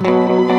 Música